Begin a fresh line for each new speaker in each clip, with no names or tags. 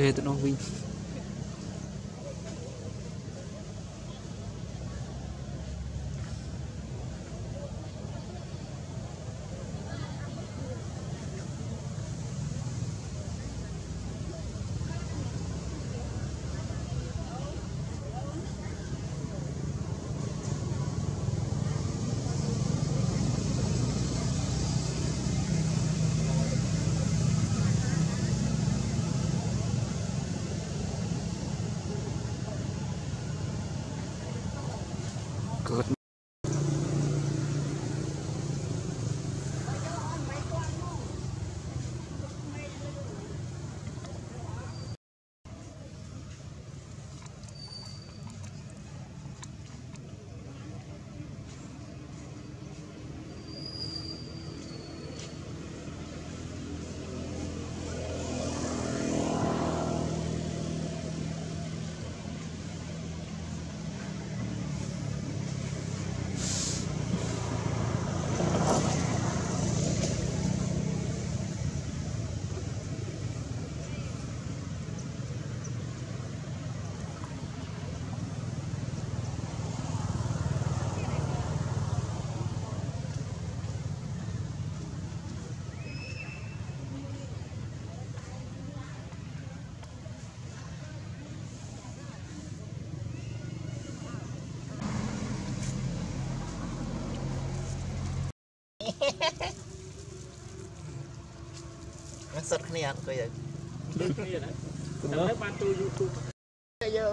បេះទៅនោះ
សិតគ្នាអត់ក៏យើង
គ្នាណាតែបានចូល YouTube
យើ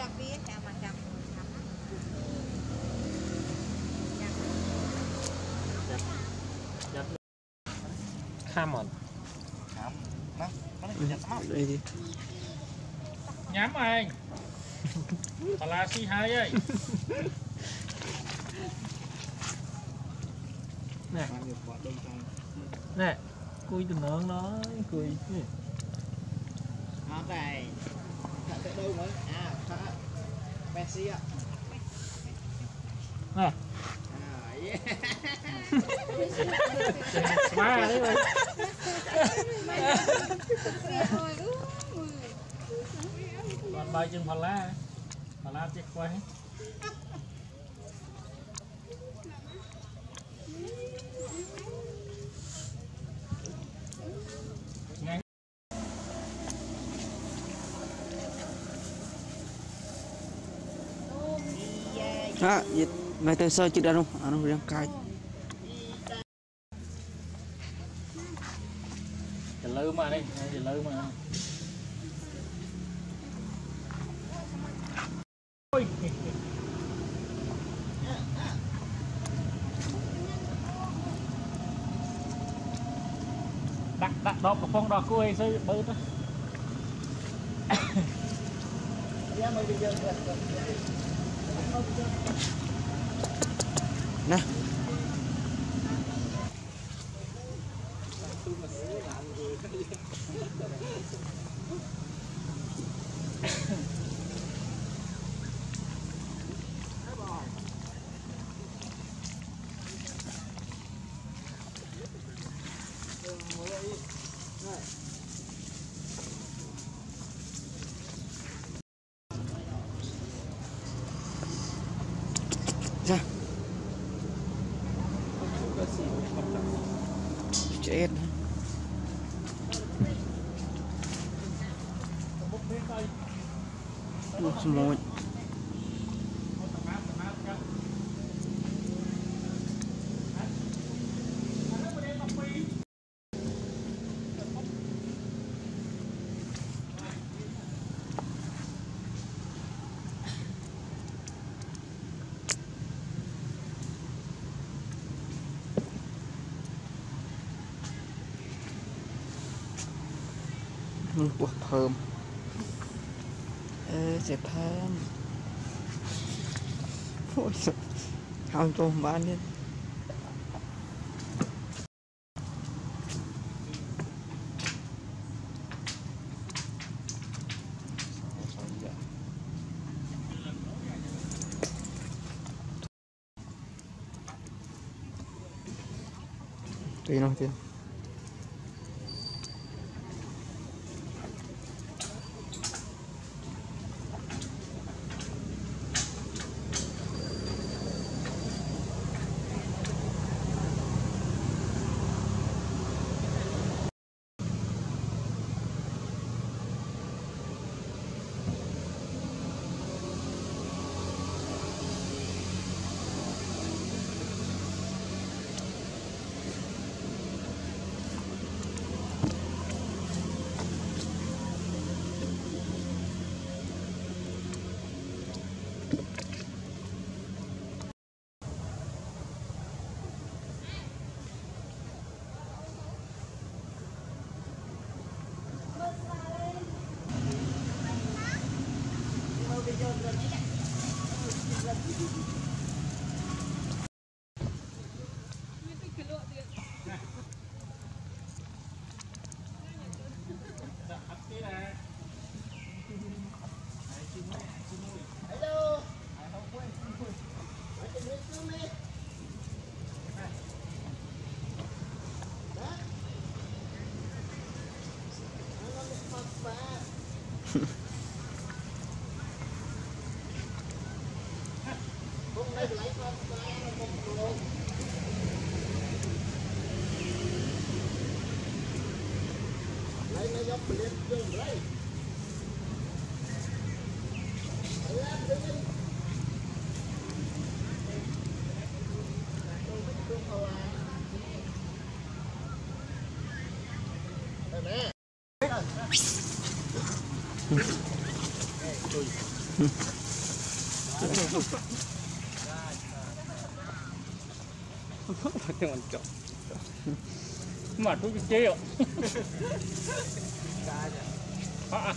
ចាប់វាចាំមកចាំចាំចាំ
ខាំអត់
ចាំណាហ្នឹងចាំស្មោះ
អីទី
ញ៉ាំឯងបលាស៊ីហើយហើយណែណែ គួយតំណងដល់គួយនេះ
អត់ដែរថាទៅដូងមើលអាថាមេស៊ីអ
ណែ
អាយ
ស្មានេះវិញគាត់បាយជាងផល្លាផល្លាជិះខ្វះ
ហាយិតមកទៅសើចិត្តអានោះអានោះរាងកាយ
ទៅលើមកនេះទៅលើមកអូយដាក់ដាក់ដបកំប៉ុងដល់គួយទៅបើទៅ
យ៉ាមើលទៅយើង
ណា ចាឆ្អែតអូស្មូច ពោះភើមអឺចេះផើមអូយហើយទៅបានទៀតទីនោះ យកពលិត
ជើងរៃឡានទៅវិញទៅមិនទៅហើយតែណែជួយទៅ
ទៅទៅ
你把头给剪了好啊。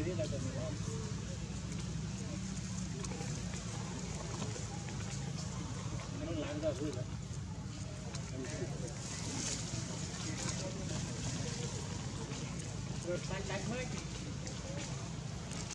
idea that.